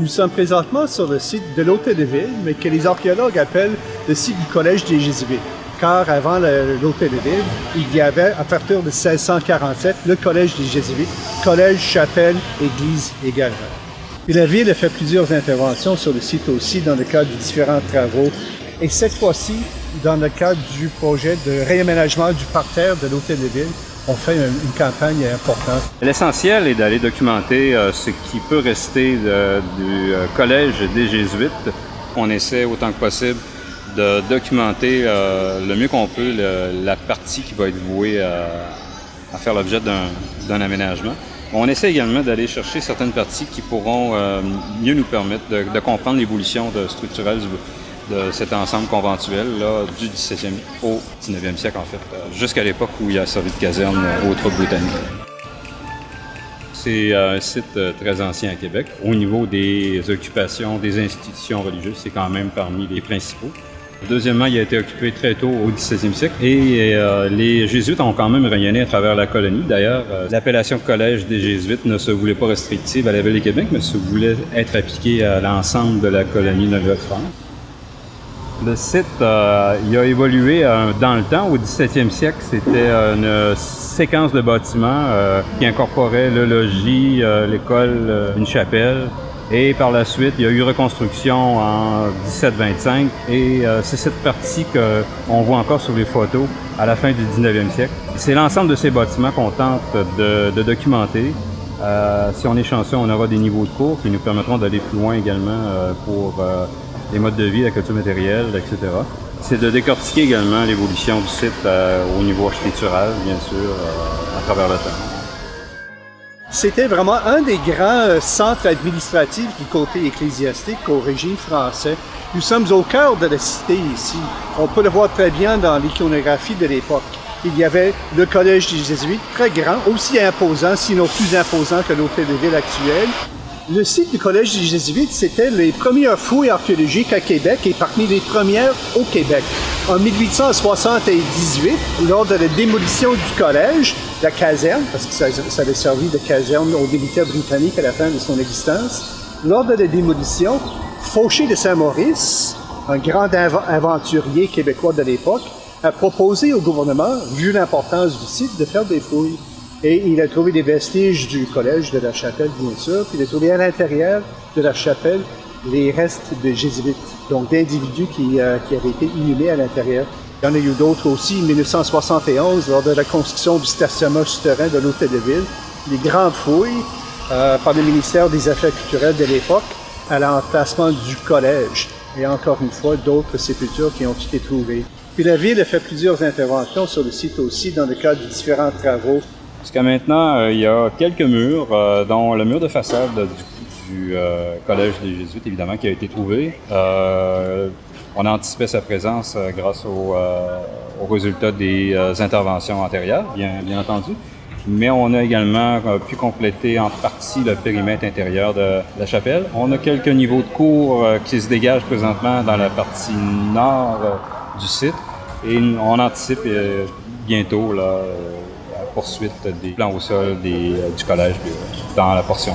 Nous sommes présentement sur le site de l'Hôtel de Ville, mais que les archéologues appellent le site du Collège des Jésuites. Car avant l'Hôtel de Ville, il y avait, à partir de 1647, le Collège des Jésuites, collège, chapelle, église également. Et la ville a fait plusieurs interventions sur le site aussi dans le cadre de différents travaux. Et cette fois-ci, dans le cadre du projet de réaménagement du parterre de l'Hôtel de Ville, on fait une, campagne importante. L'essentiel est d'aller documenter euh, ce qui peut rester du euh, Collège des Jésuites. On essaie autant que possible de documenter euh, le mieux qu'on peut la partie qui va être vouée à, faire l'objet d'un aménagement. On essaie également d'aller chercher certaines parties qui pourront mieux nous permettre de, comprendre l'évolution structurelle du, de cet ensemble conventuel là, du 17e au 19e siècle, en fait, euh, jusqu'à l'époque où il a servi de caserne euh, aux troupes britanniques. C'est euh, un site très ancien à Québec. Au niveau des occupations, des institutions religieuses, c'est quand même parmi les principaux. Deuxièmement, il a été occupé très tôt au 17e siècle et les Jésuites ont quand même rayonné à travers la colonie. D'ailleurs, l'appellation collège des Jésuites ne se voulait pas restrictive à la ville de Québec, mais se voulait être appliquée à l'ensemble de la colonie de Nouvelle-France. Le site, euh, il a évolué euh, dans le temps. Au 17e siècle, c'était une séquence de bâtiments euh, qui incorporait le logis, l'école, une chapelle. Et par la suite, il y a eu reconstruction en 1725 et c'est cette partie qu'on voit encore sur les photos à la fin du 19e siècle. C'est l'ensemble de ces bâtiments qu'on tente de, de documenter. si on est chanceux, on aura des niveaux de cours qui nous permettront d'aller plus loin également pour les modes de vie, la culture matérielle, etc. C'est de décortiquer également l'évolution du site euh, au niveau architectural, bien sûr, euh, à travers le temps. C'était vraiment un des grands euh, centres administratifs du côté ecclésiastique au régime français. Nous sommes au cœur de la cité ici. On peut le voir très bien dans l'iconographie de l'époque. Il y avait le collège des Jésuites, très grand, aussi imposant, sinon plus imposant que l'hôtel de ville actuel. Le site du Collège des Jésuites, c'était les premières fouilles archéologiques à Québec et parmi les premières au Québec. En 1878, lors de la démolition du collège, la caserne, parce que ça, avait servi de caserne aux militaires britanniques à la fin de son existence, lors de la démolition, Fauché de Saint-Maurice, un grand aventurier québécois de l'époque, a proposé au gouvernement, vu l'importance du site, de faire des fouilles. Et il a trouvé des vestiges du collège de la chapelle, bien sûr, puis il a trouvé à l'intérieur de la chapelle les restes de jésuites, donc d'individus qui, euh, qui avaient été inhumés à l'intérieur. Il y en a eu d'autres aussi en 1971, lors de la construction du stationnement souterrain de l'Hôtel de Ville. Les grandes fouilles euh, par le ministère des Affaires culturelles de l'époque à l'emplacement du collège. Et encore une fois, d'autres sépultures qui ont été trouvées. Puis la ville a fait plusieurs interventions sur le site aussi dans le cadre de différents travaux Jusqu'à maintenant, euh, il y a quelques murs, euh, dont le mur de façade du, euh, Collège des Jésuites, évidemment, qui a été trouvé. on anticipait sa présence grâce au, aux résultats des interventions antérieures, bien, bien entendu mais on a également pu compléter en partie le périmètre intérieur de la chapelle. On a quelques niveaux de cours qui se dégagent présentement dans la partie nord du site et on anticipe bientôt là, poursuite des plans au sol euh, du collège dans la portion